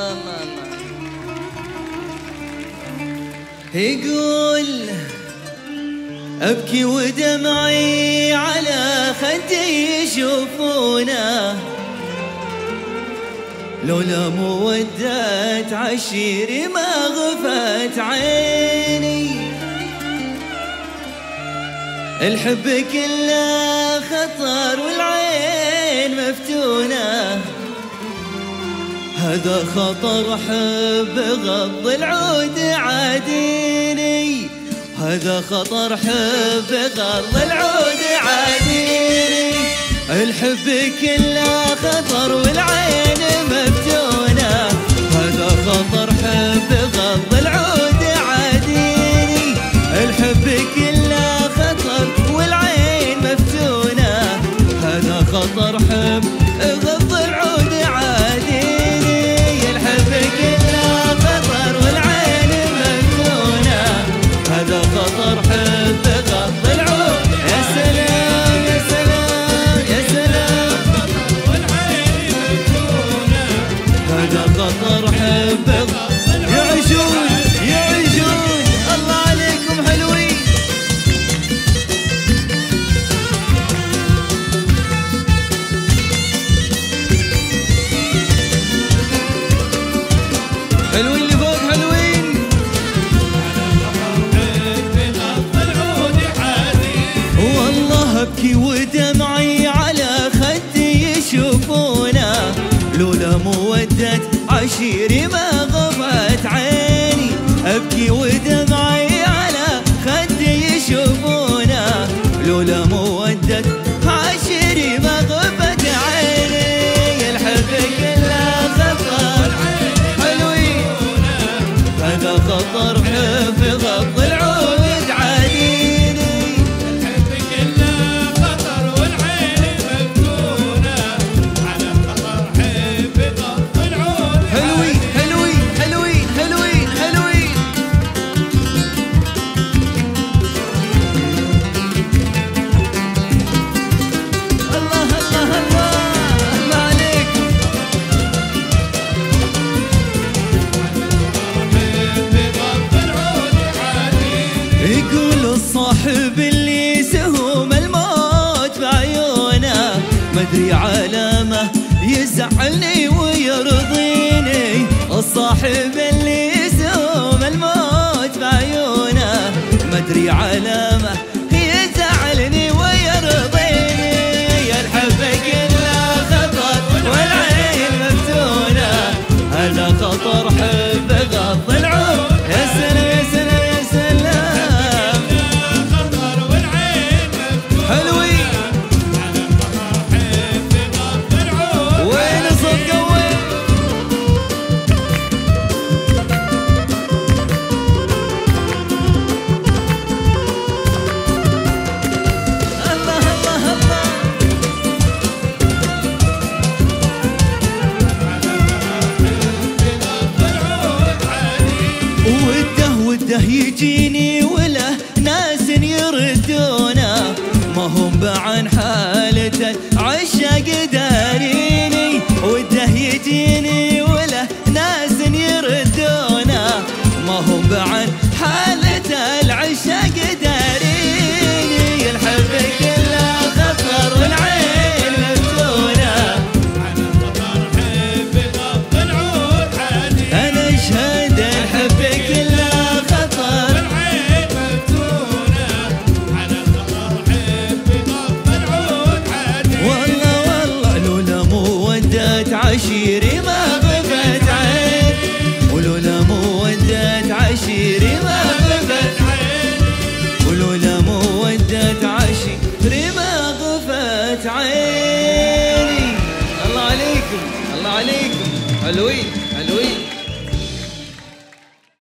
الله الله يقول أبكي ودمعي على خدي يشوفونه. لولا مودة عشيري ما غفت عيني. الحب كله خطر والعين مفتونة هذا خطر حب غض العود عاديني. هذا خطر حب غض العود عاديني. الحب كله خطر والعين مفتونة. هذا خطر حب غض حلوين اللي فوق حلوين. والله ابكي ودمعي على خدي يشوفونه. لولا مودة عشيري ما هذا يقول الصاحب اللي سهم الموت بعيونه. مدري علامة يزعلني ويرضيني. الصاحب اللي يجيني وله ناس يردونه ما هم بعن حالته عشاق داريني وده يجيني وله ناس يردونه ما هم بعن عشيري